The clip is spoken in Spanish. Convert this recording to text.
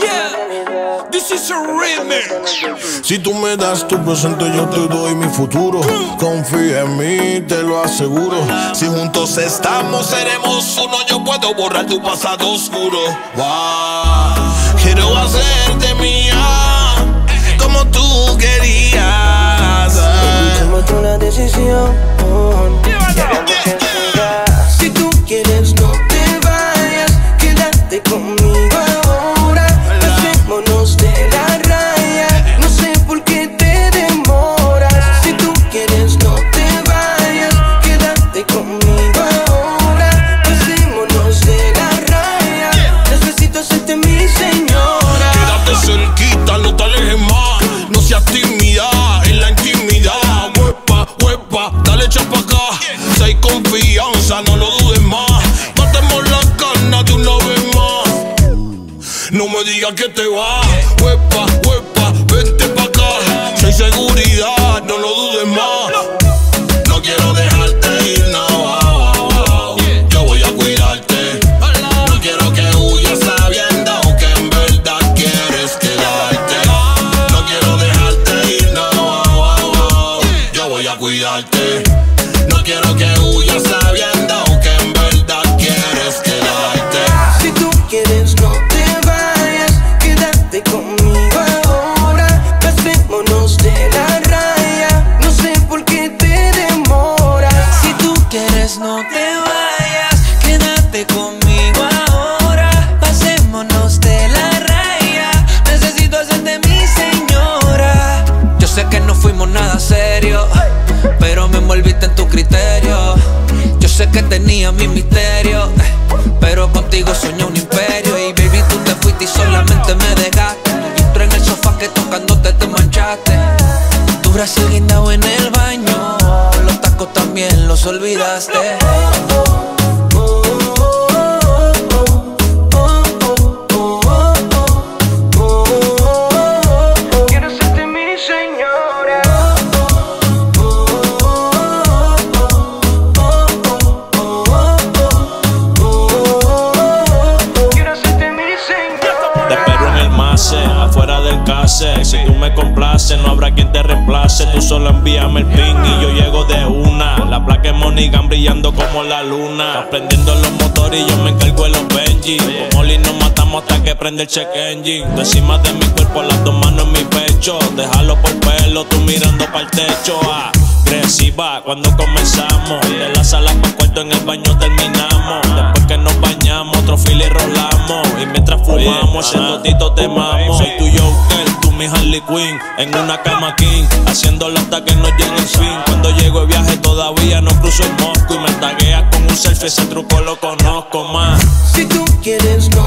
Yeah, this is a remix. Si tú me das tu presente, yo te doy mi futuro. Confía en mí, te lo aseguro. Si juntos estamos, seremos uno. Yo puedo borrar tu pasado oscuro. Wow. Quiero hacerte mía, como tú querías. Tómate una decisión. Señora. Quédate cerquita, no te alejes más. No seas tímida en la intimidad. Huepa, huepa, dale echa pa' acá. Si hay confianza, no lo dudes más. Matemos la carne de una vez más. No me digas que te vas. Huepa, huepa, vente pa' acá. Si hay seguridad, no lo dudes más. No te vayas. Quédate conmigo ahora. Pasémonos de la raya. Necesito hacerte mi señora. Yo sé que no fuimos nada serio. Pero me envolviste en tu criterio. Yo sé que tenía mi misterio. Pero contigo soñé un imperio. Y baby, tú te fuiste y solamente me dejaste. Y entré en el sofá que tocándote te manchaste. Tu brazo guindado en los olvidaste. Si tú me complaces, no habrá quien te reemplace. Tú solo envíame el ping y yo llego de una. La placa es Monigan brillando como la luna. Estás prendiendo los motores y yo me encargo de los Benji. Con Oli nos matamos hasta que prende el check engine. Tú encima de mi cuerpo, las dos manos en mi pecho. Déjalo por pelo, tú mirando para el techo. Agresiva cuando comenzamos. De la sala para cuarto en el baño terminamos. Después que nos bañamos, otro fil y rolamos. Y mientras fumamos, haciendo tito te mamo. Soy tu Joker, tú mi Harley Quinn. En una cama king, haciéndolo hasta que nos llegue el fin. Cuando llego de viaje todavía no cruzo el mosco. Y me tagueas con un selfie, ese truco lo conozco más. Si tú quieres, no